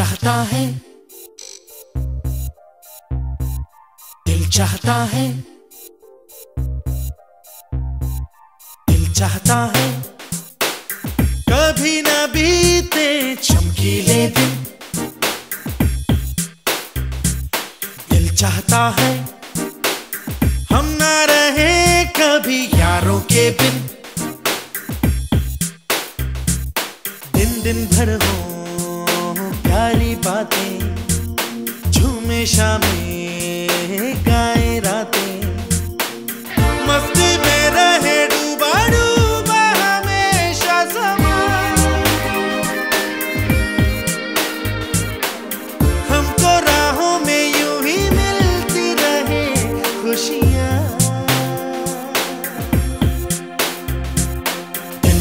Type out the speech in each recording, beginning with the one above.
चाहता है। दिल चाहता है। दिल चाहता है। कभी न बीते चमकीले दिन। दिल चाहता है। हम ना रहे कभी यारों के बिन। दिन दिन भर हो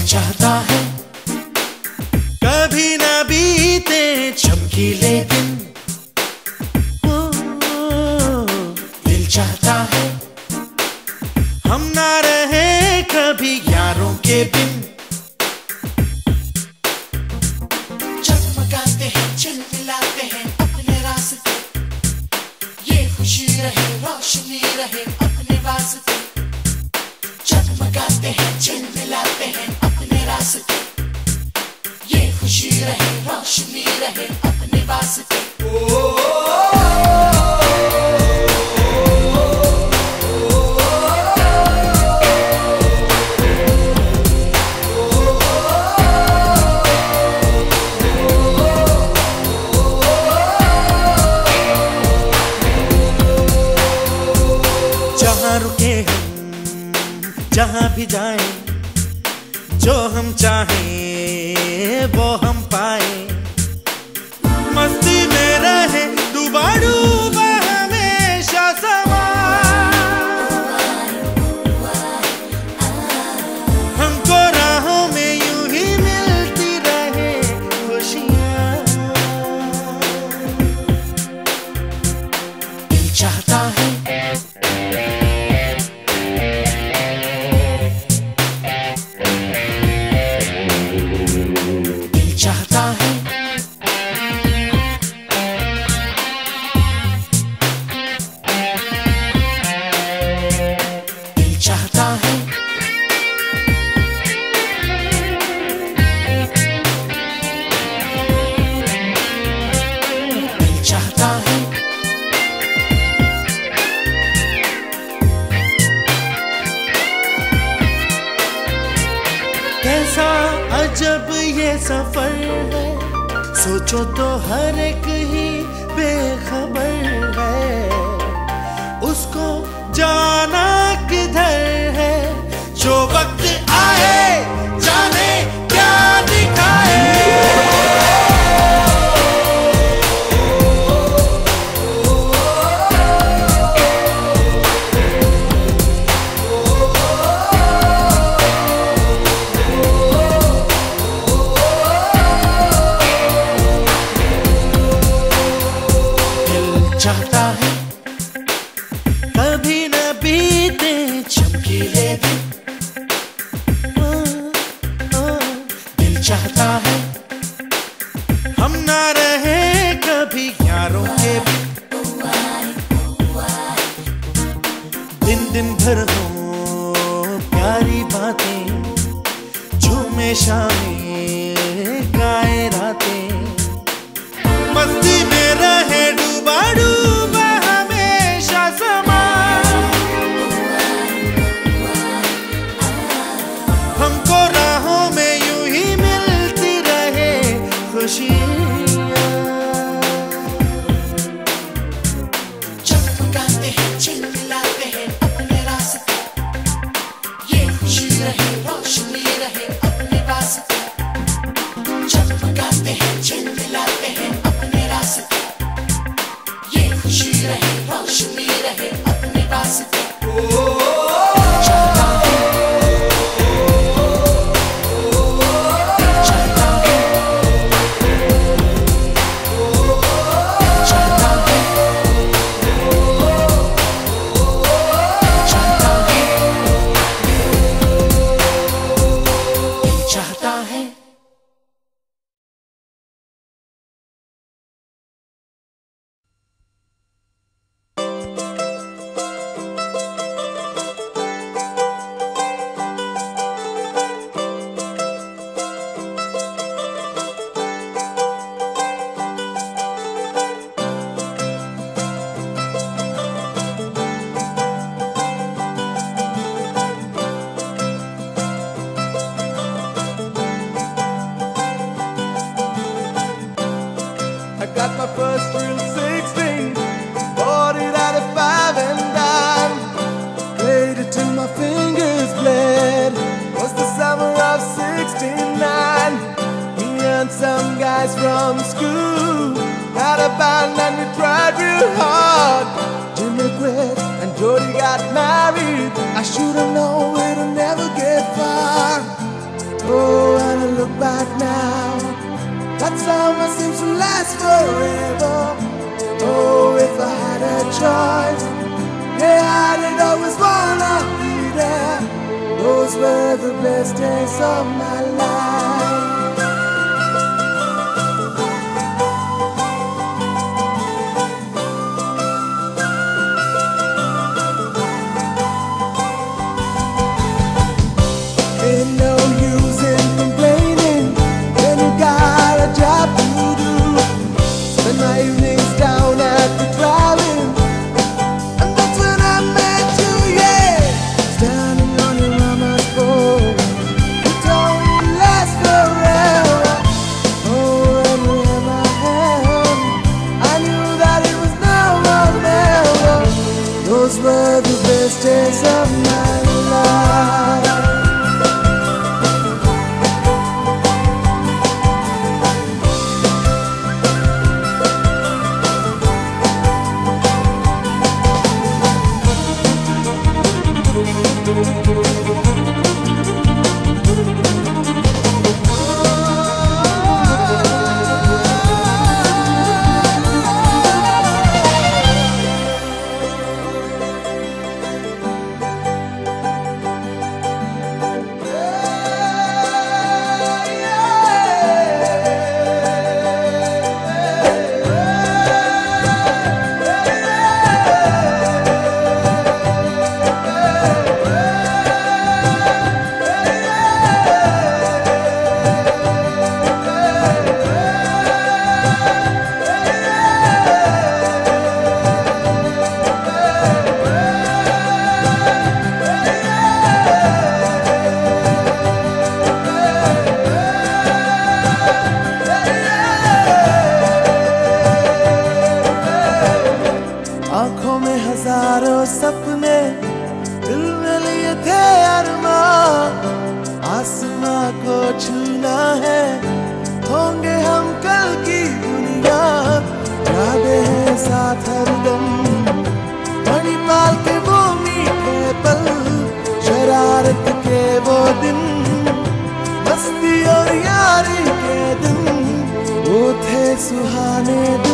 चाहता है। कभी ना बीते चमकीले दिन। दिल चाहता है। हम ना रहे कभी यारों के बिन। चमकाते हैं, चिलमिलाते हैं अपने रास्ते। ये खुशी रहे, रोशनी रहे अपने वास्ते। चमकाते हैं हैं अपने रास्ते ये खुशी रहे रोशनी रहे अपने जहाँ रुके जहाँ भी जाए जो हम चाहें वो हम पाए। मस्ती में रहे हमको राहों में यूँ ही मिलती रहे चाहता है है चाहता है। कैसा अजब ये सफ़र है। सोचो तो हर एक ही बेखबर है। उसको जाना किधर चाहता है। हम ना रहे कभी यारों के दिन दिन भर हो, प्यारी बातें, झूमे शामें, गाए रातें। मस्ती में रहे डूबा डूबा till my fingers bled. Was the summer of 69 Me and some guys from school Had a band and we tried real hard. Jim quit and Jody got married. I should've known it'll never get far. Oh, and I look back now. That summer seems to last forever. Oh, if I had a choice, yeah, I'd always wanna. Those were the best days of my life. दिल में लिए थे अरमान आसमां को छूना है। होंगे हम कल की दुनिया। यादें हैं साथ हरदम मणिपाल के वो मीठे पल, शरारत के वो दिन। मस्ती और यारी के दिन, वो थे सुहाने दिन